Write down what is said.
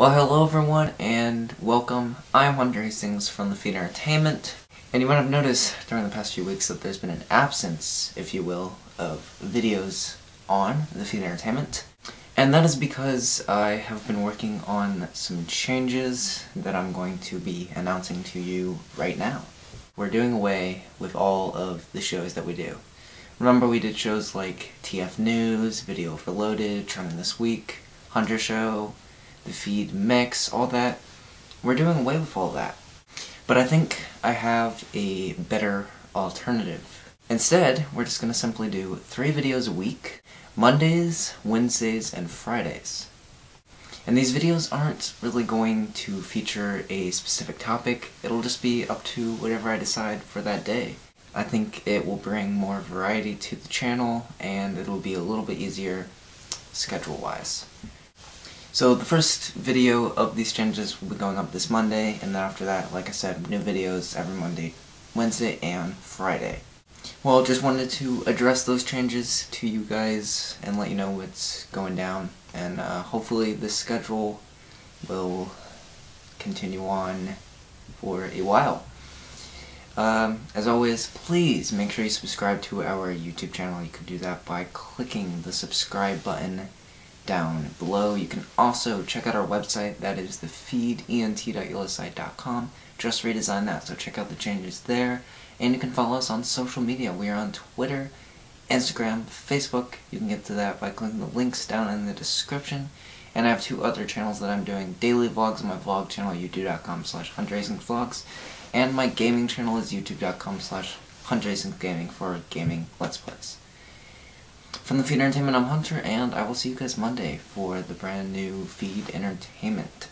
Well, hello everyone, and welcome. I'm Hunter Hastings from The Feed Entertainment, and you might have noticed during the past few weeks that there's been an absence, if you will, of videos on The Feed Entertainment. And that is because I have been working on some changes that I'm going to be announcing to you right now. We're doing away with all of the shows that we do. Remember we did shows like TF News, Video Overloaded, Trending This Week, Hunter Show, the feed mix, all that. We're doing away with all that. But I think I have a better alternative. Instead, we're just going to simply do three videos a week, Mondays, Wednesdays, and Fridays. And these videos aren't really going to feature a specific topic, it'll just be up to whatever I decide for that day. I think it will bring more variety to the channel, and it'll be a little bit easier schedule-wise. So the first video of these changes will be going up this Monday, and then after that, like I said, new videos every Monday, Wednesday, and Friday. Well, just wanted to address those changes to you guys and let you know what's going down, and uh, hopefully this schedule will continue on for a while. Um, as always, please make sure you subscribe to our YouTube channel. You can do that by clicking the subscribe button down below. You can also check out our website, that is thefeedent.yolasite.com. Just redesigned that, so check out the changes there. And you can follow us on social media. We are on Twitter, Instagram, Facebook. You can get to that by clicking the links down in the description. And I have two other channels that I'm doing. Daily vlogs on my vlog channel, youtube.com slash vlogs. And my gaming channel is youtube.com slash gaming for gaming let's plays. From the Feed Entertainment, I'm Hunter, and I will see you guys Monday for the brand new Feed Entertainment.